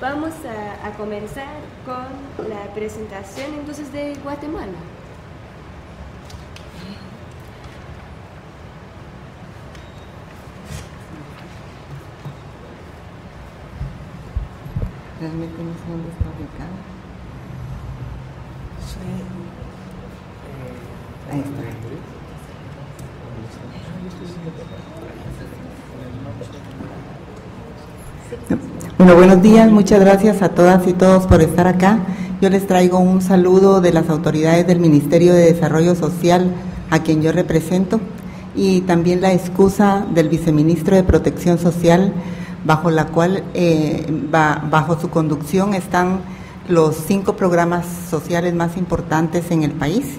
Vamos a, a comenzar con la presentación entonces de Guatemala. realmente no sé dónde está ubicado. Ahí está. Bueno, buenos días, muchas gracias a todas y todos por estar acá. Yo les traigo un saludo de las autoridades del Ministerio de Desarrollo Social a quien yo represento y también la excusa del viceministro de Protección Social bajo la cual, eh, bajo su conducción, están los cinco programas sociales más importantes en el país.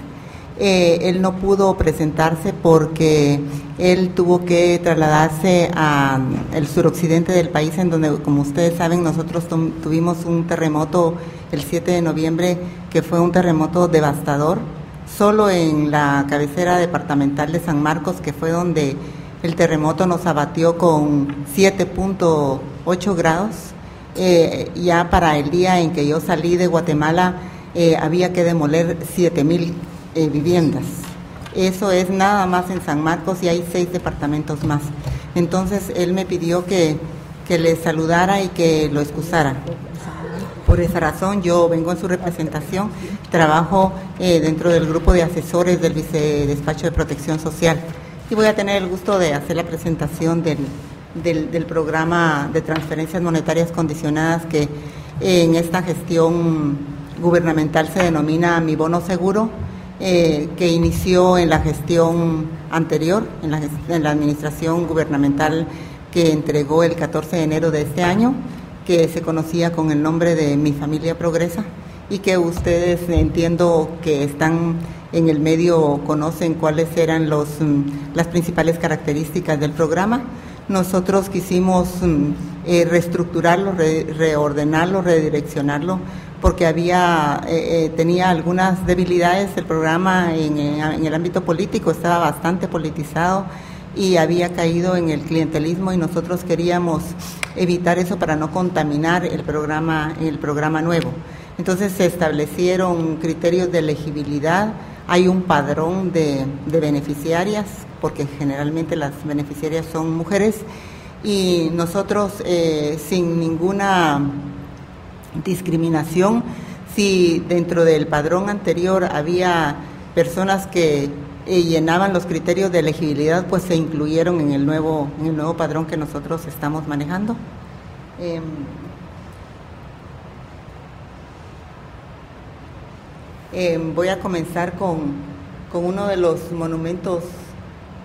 Eh, él no pudo presentarse porque él tuvo que trasladarse al suroccidente del país, en donde, como ustedes saben, nosotros tuvimos un terremoto el 7 de noviembre que fue un terremoto devastador, solo en la cabecera departamental de San Marcos, que fue donde el terremoto nos abatió con 7.8 grados. Eh, ya para el día en que yo salí de Guatemala eh, había que demoler 7.000 eh, viviendas. Eso es nada más en San Marcos y hay seis departamentos más. Entonces él me pidió que, que le saludara y que lo excusara. Por esa razón yo vengo en su representación, trabajo dentro del grupo de asesores del Vicedespacho de Protección Social y voy a tener el gusto de hacer la presentación del, del, programa de transferencias monetarias condicionadas que en esta gestión gubernamental se denomina Mi Bono Seguro, eh, que inició en la gestión anterior, en la, administración gubernamental que entregó el 14 de enero de este año, que se conocía con el nombre de Mi Familia Progresa y que ustedes entiendo que están en el medio conocen cuáles eran los, mm, las principales características del programa. Nosotros quisimos mm, eh, reestructurarlo, reordenarlo, redireccionarlo, porque había, eh, eh, tenía algunas debilidades. El programa en, en el ámbito político estaba bastante politizado y había caído en el clientelismo y nosotros queríamos evitar eso para no contaminar el programa, el programa nuevo. Entonces se establecieron criterios de elegibilidad, hay un padrón de, beneficiarias, porque generalmente las beneficiarias son mujeres, y nosotros eh, sin ninguna discriminación, si dentro del padrón anterior había personas que eh, llenaban los criterios de elegibilidad, pues se incluyeron en el nuevo, en el nuevo padrón que nosotros estamos manejando. Em, Em, voy a comenzar con, uno de los monumentos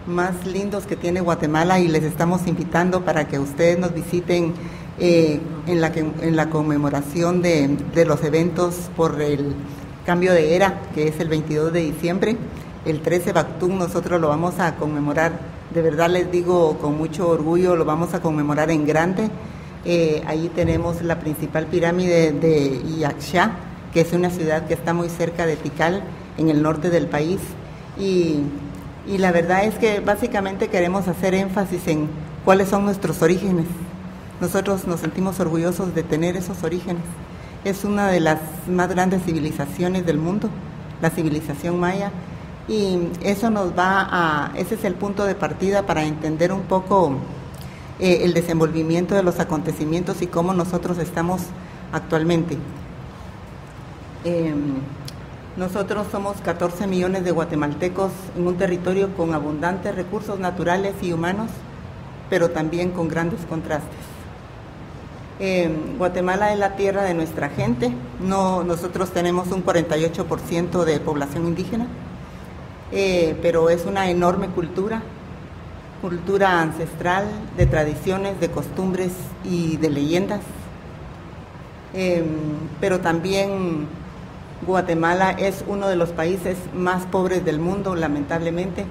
más lindos que tiene Guatemala y les estamos invitando para que ustedes nos visiten eh, en, la en la conmemoración de, los eventos por el cambio de era, que es el 22 de diciembre. El 13 Bactún nosotros lo vamos a conmemorar, de verdad les digo con mucho orgullo, lo vamos a conmemorar en grande. Eh, ahí tenemos la principal pirámide de Iaxá, que es una ciudad que está muy cerca de Tikal, en el norte del país. Y, la verdad es que básicamente queremos hacer énfasis en cuáles son nuestros orígenes. Nosotros nos sentimos orgullosos de tener esos orígenes. Es una de las más grandes civilizaciones del mundo, la civilización maya, y eso nos va a, ese es el punto de partida para entender un poco eh, el desenvolvimiento de los acontecimientos y cómo nosotros estamos actualmente. Em, nosotros somos 14 millones de guatemaltecos en un territorio con abundantes recursos naturales y humanos, pero también con grandes contrastes. Em, Guatemala es la tierra de nuestra gente, no, nosotros tenemos un 48% de población indígena, eh, pero es una enorme cultura, cultura ancestral, de tradiciones, de costumbres y de leyendas, em, pero también Guatemala es uno de los países más pobres del mundo, lamentablemente.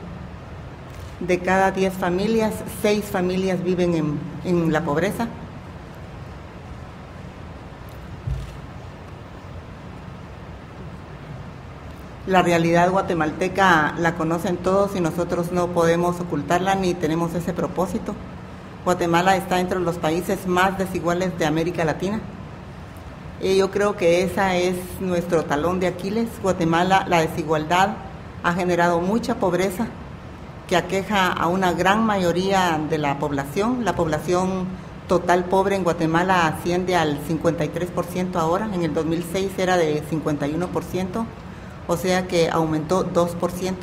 De cada 10 familias, 6 familias viven en, la pobreza. La realidad guatemalteca la conocen todos y nosotros no podemos ocultarla ni tenemos ese propósito. Guatemala está entre los países más desiguales de América Latina yo creo que esa es nuestro talón de Aquiles. Guatemala, la desigualdad ha generado mucha pobreza que aqueja a una gran mayoría de la población. La población total pobre en Guatemala asciende al 53% ahora, en el 2006 era de 51%, o sea que aumentó 2%.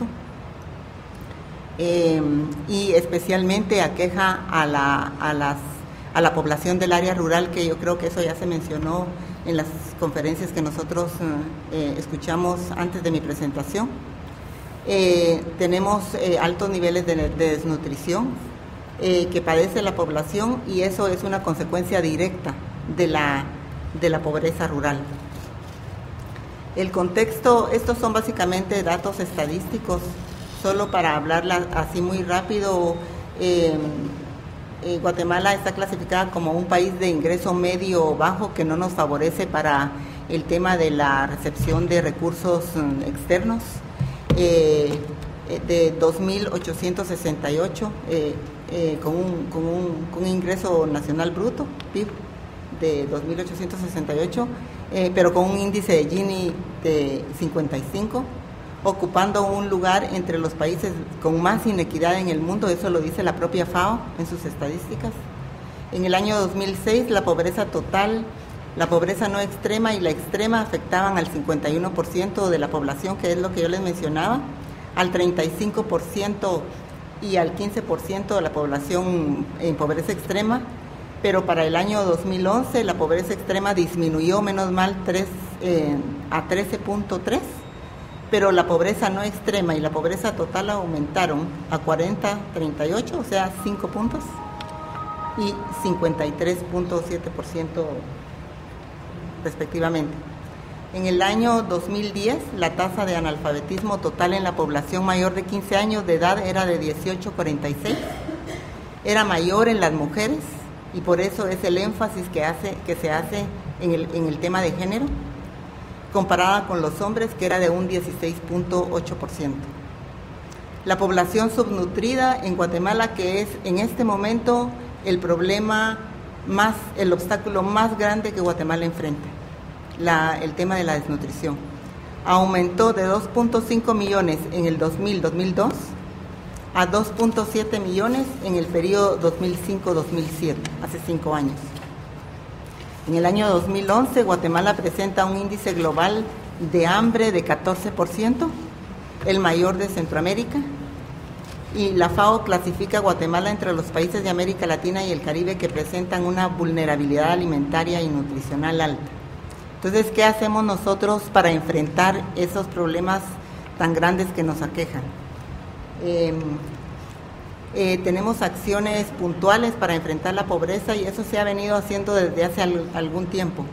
Eh, y especialmente aqueja a la, a, las, a la población del área rural, que yo creo que eso ya se mencionó en las conferencias que nosotros eh, escuchamos antes de mi presentación. Eh, tenemos altos niveles de, de desnutrición que padece la población y eso es una consecuencia directa de la, de la pobreza rural. El contexto, estos son básicamente datos estadísticos solo para hablarla así muy rápido, em, eh, Guatemala está clasificada como un país de ingreso medio bajo que no nos favorece para el tema de la recepción de recursos mm, externos. Eh, eh, de 2.868 con, un, con, un, con, un, ingreso nacional bruto, PIB, de 2.868, pero con un índice de Gini de 55 ocupando un lugar entre los países con más inequidad en el mundo, eso lo dice la propia FAO en sus estadísticas. En el año 2006 la pobreza total, la pobreza no extrema y la extrema afectaban al 51% de la población, que es lo que yo les mencionaba, al 35% y al 15% de la población en pobreza extrema, pero para el año 2011 la pobreza extrema disminuyó menos mal 3, eh, a 13.3 pero la pobreza no extrema y la pobreza total aumentaron a 40, 38, o sea, 5 puntos, y 53.7% respectivamente. En el año 2010, la tasa de analfabetismo total en la población mayor de 15 años de edad era de 18,46. Era mayor en las mujeres y por eso es el énfasis que, hace, que se hace en el, en el tema de género comparada con los hombres, que era de un 16.8%. La población subnutrida en Guatemala, que es en este momento el problema más, el obstáculo más grande que Guatemala enfrenta, el tema de la desnutrición. Aumentó de 2.5 millones en el 2000-2002 a 2.7 millones en el periodo 2005-2007, hace cinco años. En el año 2011, Guatemala presenta un índice global de hambre de 14%, el mayor de Centroamérica, y la FAO clasifica a Guatemala entre los países de América Latina y el Caribe que presentan una vulnerabilidad alimentaria y nutricional alta. Entonces, ¿qué hacemos nosotros para enfrentar esos problemas tan grandes que nos aquejan? Em, eh, tenemos acciones puntuales para enfrentar la pobreza y eso se ha venido haciendo desde hace algún tiempo.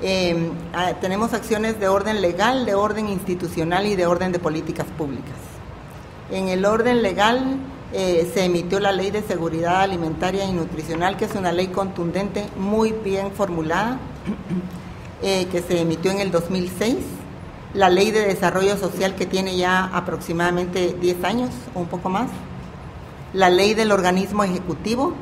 Em, ah, tenemos acciones de orden legal, de orden institucional y de orden de políticas públicas. En el orden legal eh, se emitió la Ley de Seguridad Alimentaria y Nutricional, que es una ley contundente, muy bien formulada, eh, que se emitió en el 2006. La Ley de Desarrollo Social, que tiene ya aproximadamente 10 años o un poco más la ley del organismo ejecutivo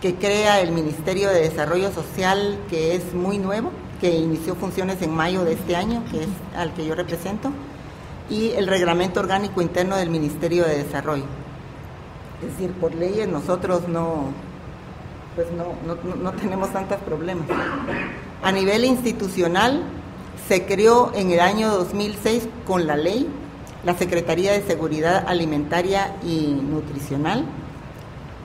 que crea el Ministerio de Desarrollo Social, que es muy nuevo, que inició funciones en mayo de este año, que es al que yo represento, y el reglamento orgánico interno del Ministerio de Desarrollo. Es decir, por leyes nosotros no, pues no, no, no tenemos tantos problemas. A nivel institucional, se creó en el año 2006 con la ley la Secretaría de Seguridad Alimentaria y Nutricional,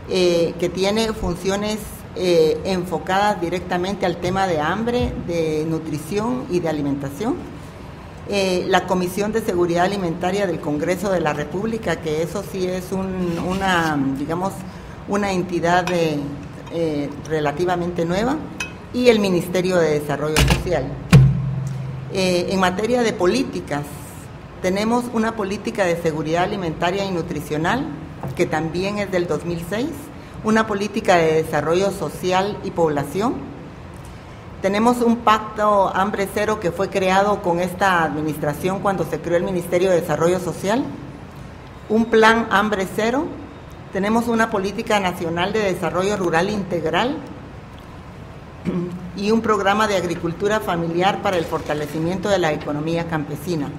eh, que tiene funciones eh, enfocadas directamente al tema de hambre, de nutrición y de alimentación. Eh, la Comisión de Seguridad Alimentaria del Congreso de la República, que eso sí es una, digamos, una entidad relativamente nueva, y el Ministerio de Desarrollo Social. En materia de políticas, tenemos una política de seguridad alimentaria y nutricional, que también es del 2006, una política de desarrollo social y población. Tenemos un pacto hambre cero que fue creado con esta administración cuando se creó el Ministerio de Desarrollo Social, un plan hambre cero, tenemos una política nacional de desarrollo rural integral, y un programa de agricultura familiar para el fortalecimiento de la economía campesina.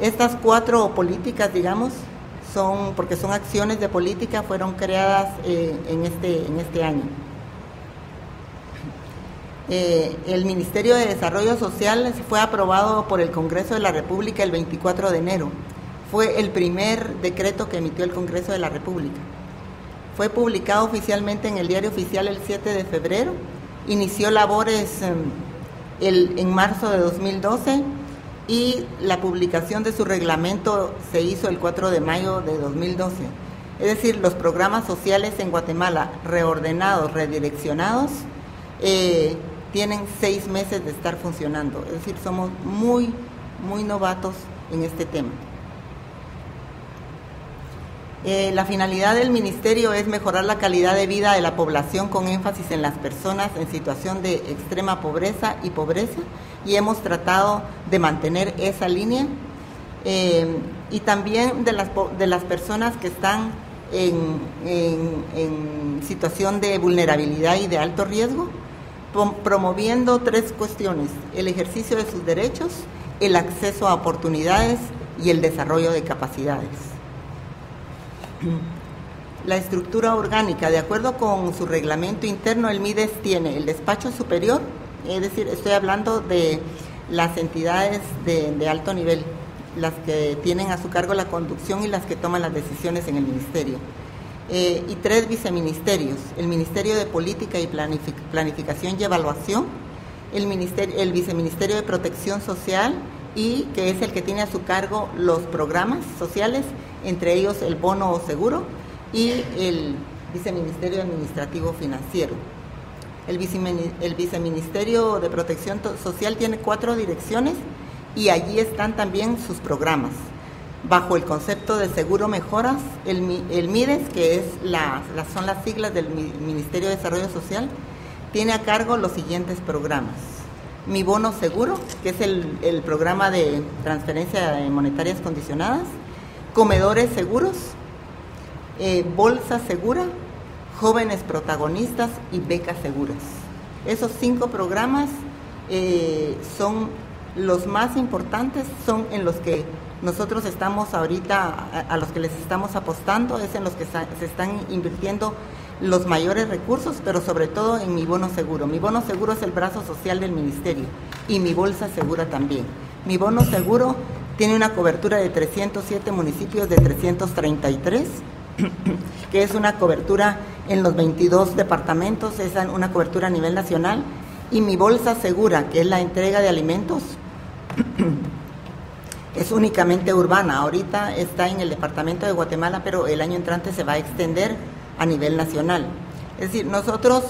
Estas cuatro políticas, digamos, son, porque son acciones de política, fueron creadas eh, en, este, en este año. Eh, el Ministerio de Desarrollo Social fue aprobado por el Congreso de la República el 24 de enero. Fue el primer decreto que emitió el Congreso de la República. Fue publicado oficialmente en el Diario Oficial el 7 de febrero. Inició labores em, el, en marzo de 2012 y la publicación de su reglamento se hizo el 4 de mayo de 2012. Es decir, los programas sociales en Guatemala reordenados, redireccionados, eh, tienen seis meses de estar funcionando. Es decir, somos muy, muy novatos en este tema. Eh, la finalidad del ministerio es mejorar la calidad de vida de la población con énfasis en las personas en situación de extrema pobreza y pobreza y hemos tratado de mantener esa línea eh, y también de las, de las personas que están en, en situación de vulnerabilidad y de alto riesgo, promoviendo tres cuestiones, el ejercicio de sus derechos, el acceso a oportunidades y el desarrollo de capacidades. La estructura orgánica, de acuerdo con su reglamento interno, el MIDES tiene el despacho superior, es decir, estoy hablando de las entidades de, alto nivel, las que tienen a su cargo la conducción y las que toman las decisiones en el ministerio. Eh, y tres viceministerios, el Ministerio de Política y Planificación y Evaluación, el, ministerio, el Viceministerio de Protección Social y que es el que tiene a su cargo los programas sociales entre ellos el bono seguro y el viceministerio administrativo financiero. El, viceministerio de protección social tiene cuatro direcciones y allí están también sus programas. Bajo el concepto de seguro mejoras, el, MIDES, que es la, son las siglas del Ministerio de Desarrollo Social, tiene a cargo los siguientes programas. Mi bono seguro, que es el, el programa de transferencia de monetarias condicionadas, comedores seguros, eh, bolsa segura, jóvenes protagonistas y becas seguras. Esos cinco programas eh, son los más importantes, son en los que nosotros estamos ahorita, a, los que les estamos apostando, es en los que se están invirtiendo los mayores recursos, pero sobre todo en mi bono seguro. Mi bono seguro es el brazo social del ministerio y mi bolsa segura también. Mi bono seguro tiene una cobertura de 307 municipios de 333, que es una cobertura en los 22 departamentos, es una cobertura a nivel nacional, y mi bolsa segura, que es la entrega de alimentos, es únicamente urbana. Ahorita está en el departamento de Guatemala, pero el año entrante se va a extender a nivel nacional. Es decir, nosotros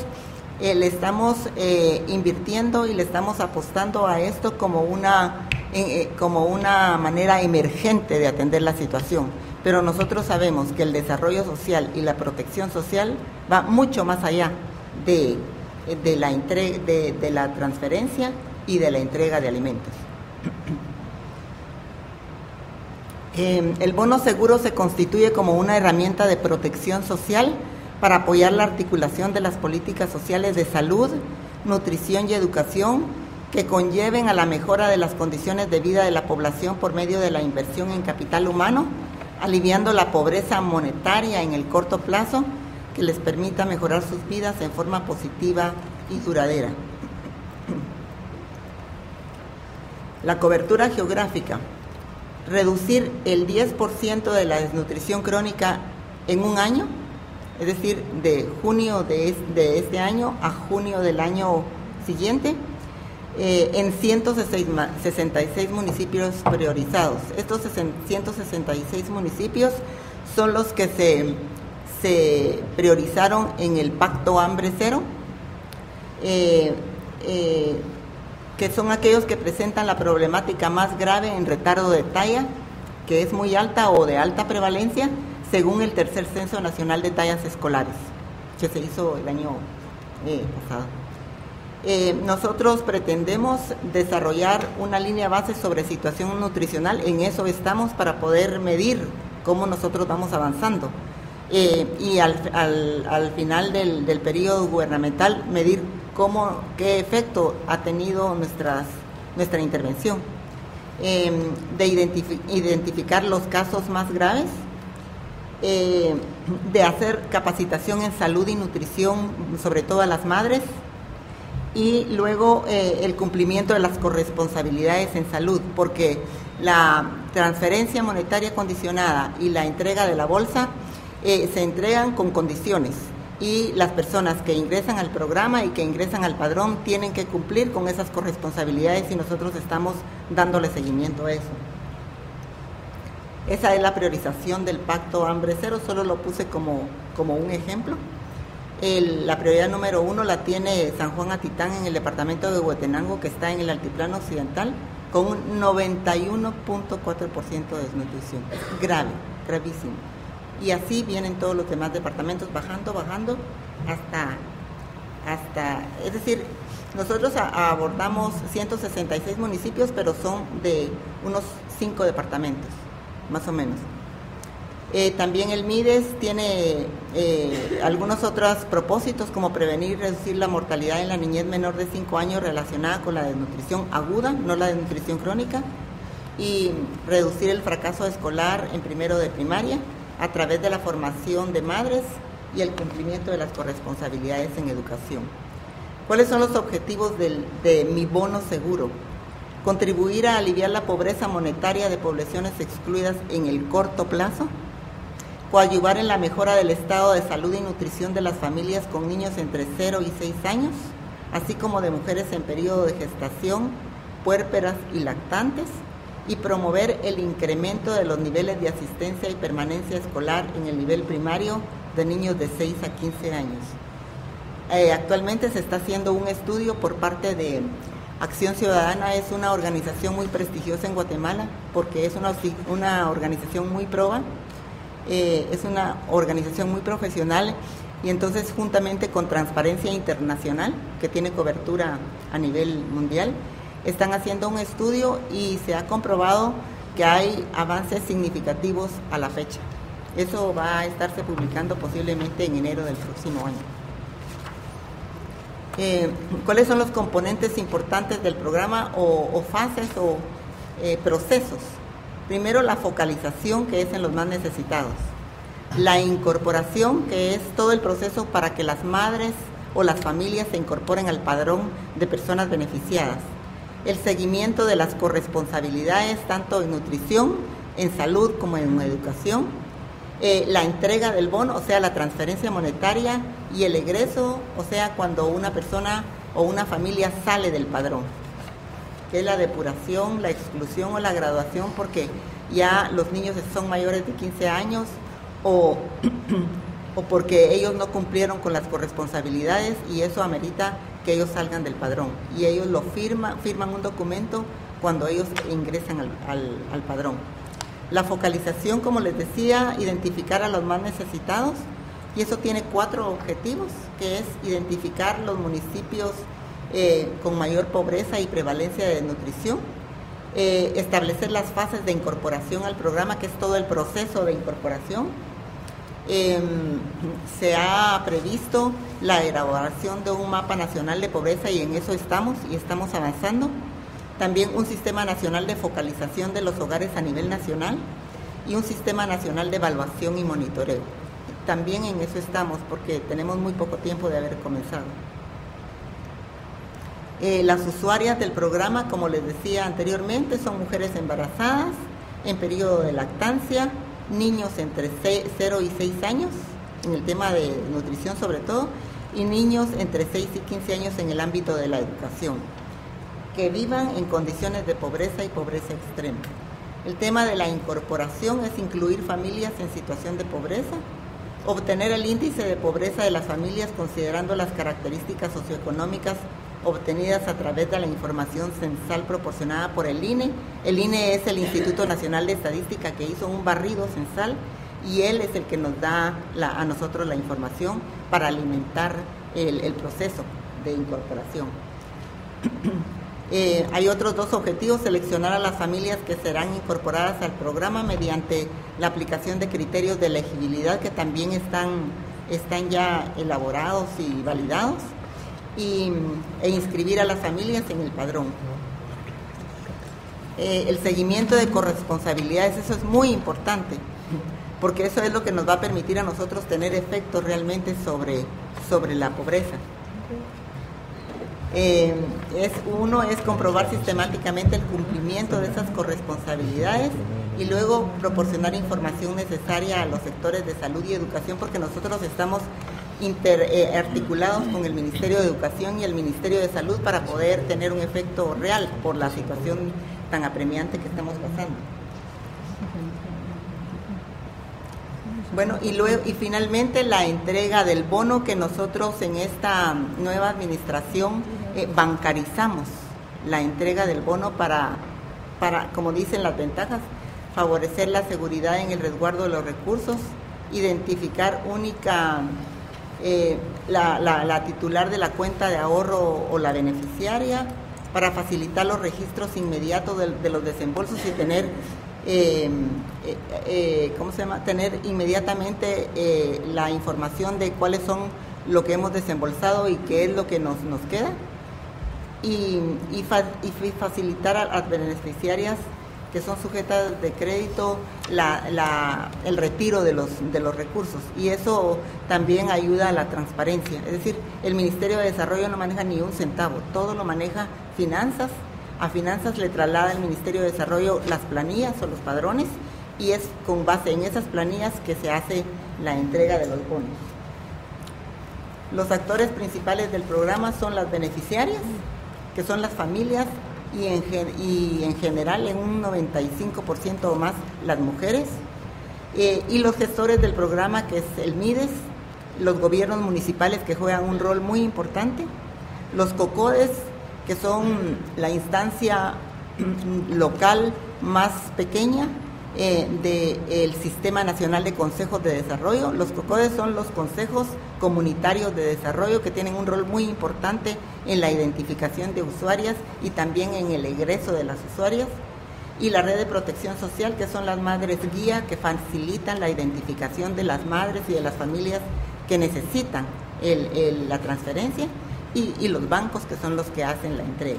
eh, le estamos eh, invirtiendo y le estamos apostando a esto como una eh, como una manera emergente de atender la situación. Pero nosotros sabemos que el desarrollo social y la protección social va mucho más allá de, de la, de, de la transferencia y de la entrega de alimentos. Em, el bono seguro se constituye como una herramienta de protección social para apoyar la articulación de las políticas sociales de salud, nutrición y educación que conlleven a la mejora de las condiciones de vida de la población por medio de la inversión en capital humano, aliviando la pobreza monetaria en el corto plazo, que les permita mejorar sus vidas en forma positiva y duradera. La cobertura geográfica. Reducir el 10% de la desnutrición crónica en un año, es decir, de junio de, este año a junio del año siguiente, eh, en 166 municipios priorizados. Estos 166 municipios son los que se, se priorizaron en el Pacto Hambre Cero, eh, eh, que son aquellos que presentan la problemática más grave en retardo de talla, que es muy alta o de alta prevalencia, según el tercer Censo Nacional de Tallas Escolares, que se hizo el año pasado. Eh, nosotros pretendemos desarrollar una línea base sobre situación nutricional, en eso estamos para poder medir cómo nosotros vamos avanzando. Eh, y al, al, final del, del, periodo gubernamental medir cómo, qué efecto ha tenido nuestras, nuestra intervención. Em, de identificar los casos más graves, eh, de hacer capacitación en salud y nutrición, sobre todo a las madres, y luego eh, el cumplimiento de las corresponsabilidades en salud, porque la transferencia monetaria condicionada y la entrega de la bolsa eh, se entregan con condiciones y las personas que ingresan al programa y que ingresan al padrón tienen que cumplir con esas corresponsabilidades y nosotros estamos dándole seguimiento a eso. Esa es la priorización del pacto hambre cero, solo lo puse como, como un ejemplo. La prioridad número uno la tiene San Juan Atitán en el departamento de Huetenango, que está en el altiplano occidental, con un 91.4% de desnutrición. Grave, gravísimo y así vienen todos los demás departamentos bajando, bajando hasta, hasta es decir, nosotros abordamos 166 municipios, pero son de unos 5 departamentos, más o menos. Eh, también el MIDES tiene eh, algunos otros propósitos como prevenir y reducir la mortalidad en la niñez menor de 5 años relacionada con la desnutrición aguda, no la desnutrición crónica, y reducir el fracaso escolar en primero de primaria a través de la formación de madres y el cumplimiento de las corresponsabilidades en educación. ¿Cuáles son los objetivos de mi bono seguro? Contribuir a aliviar la pobreza monetaria de poblaciones excluidas en el corto plazo, coadyuvar en la mejora del estado de salud y nutrición de las familias con niños entre 0 y 6 años, así como de mujeres en periodo de gestación, puérperas y lactantes, y promover el incremento de los niveles de asistencia y permanencia escolar en el nivel primario de niños de 6 a 15 años. Eh, actualmente se está haciendo un estudio por parte de Acción Ciudadana, es una organización muy prestigiosa en Guatemala porque es una, una organización muy proba, eh, es una organización muy profesional y entonces juntamente con Transparencia Internacional, que tiene cobertura a nivel mundial, están haciendo un estudio y se ha comprobado que hay avances significativos a la fecha. Eso va a estarse publicando posiblemente en enero del próximo año. Eh, ¿Cuáles son los componentes importantes del programa o, fases o eh, procesos? Primero, la focalización, que es en los más necesitados. La incorporación, que es todo el proceso para que las madres o las familias se incorporen al padrón de personas beneficiadas. El seguimiento de las corresponsabilidades tanto en nutrición, en salud como en educación, eh, la entrega del bono, o sea, la transferencia monetaria y el egreso, o sea, cuando una persona o una familia sale del padrón, que es la depuración, la exclusión o la graduación, porque ya los niños son mayores de 15 años o, o porque ellos no cumplieron con las corresponsabilidades y eso amerita que ellos salgan del padrón. Y ellos lo firman, firman un documento cuando ellos ingresan al, padrón. La focalización, como les decía, identificar a los más necesitados. Y eso tiene cuatro objetivos, que es identificar los municipios eh, con mayor pobreza y prevalencia de desnutrición, eh, establecer las fases de incorporación al programa, que es todo el proceso de incorporación, Em, se ha previsto la elaboración de un mapa nacional de pobreza y en eso estamos y estamos avanzando. También un sistema nacional de focalización de los hogares a nivel nacional y un sistema nacional de evaluación y monitoreo. También en eso estamos porque tenemos muy poco tiempo de haber comenzado. Eh, las usuarias del programa, como les decía anteriormente, son mujeres embarazadas en periodo de lactancia, niños entre 0 y 6 años, en el tema de nutrición sobre todo, y niños entre 6 y 15 años en el ámbito de la educación, que vivan en condiciones de pobreza y pobreza extrema. El tema de la incorporación es incluir familias en situación de pobreza, obtener el índice de pobreza de las familias considerando las características socioeconómicas obtenidas a través de la información censal proporcionada por el INE. El INE es el Instituto Nacional de Estadística que hizo un barrido censal y él es el que nos da a nosotros la información para alimentar el, proceso de incorporación. Eh, hay otros dos objetivos, seleccionar a las familias que serán incorporadas al programa mediante la aplicación de criterios de elegibilidad que también están, están ya elaborados y validados y, e inscribir a las familias en el padrón. Eh, el seguimiento de corresponsabilidades, eso es muy importante, porque eso es lo que nos va a permitir a nosotros tener efectos realmente sobre, sobre la pobreza. Eh, es, uno es comprobar sistemáticamente el cumplimiento de esas corresponsabilidades y luego proporcionar información necesaria a los sectores de salud y educación porque nosotros estamos interarticulados con el Ministerio de Educación y el Ministerio de Salud para poder tener un efecto real por la situación tan apremiante que estamos pasando. Bueno, y luego y finalmente la entrega del bono que nosotros en esta nueva administración eh, bancarizamos la entrega del bono para para como dicen las ventajas favorecer la seguridad en el resguardo de los recursos, identificar única eh, la, titular de la cuenta de ahorro o la beneficiaria para facilitar los registros inmediatos de, los desembolsos y tener, eh, eh, ¿cómo se llama? Tener inmediatamente la información de cuáles son lo que hemos desembolsado y qué es lo que nos, nos queda. Y, y, facilitar a las beneficiarias que son sujetas de crédito el retiro de los, de los recursos y eso también ayuda a la transparencia. Es decir, el Ministerio de Desarrollo no maneja ni un centavo, todo lo maneja finanzas. A finanzas le traslada el Ministerio de Desarrollo las planillas o los padrones y es con base en esas planillas que se hace la entrega de los bonos. Los actores principales del programa son las beneficiarias, que son las familias y en, y en general en un 95% o más las mujeres, eh, y los gestores del programa que es el MIDES, los gobiernos municipales que juegan un rol muy importante, los COCODES, que son la instancia local más pequeña eh, del Sistema Nacional de Consejos de Desarrollo. Los COCODES son los consejos comunitarios de desarrollo que tienen un rol muy importante en la identificación de usuarias y también en el egreso de las usuarias. Y la red de protección social, que son las madres guía, que facilitan la identificación de las madres y de las familias que necesitan la transferencia. y los bancos, que son los que hacen la entrega.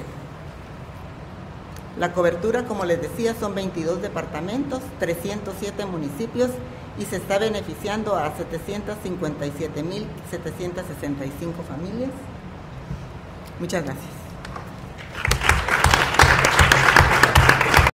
La cobertura, como les decía, son 22 departamentos, 307 municipios y se está beneficiando a 757.765 familias. Muchas gracias.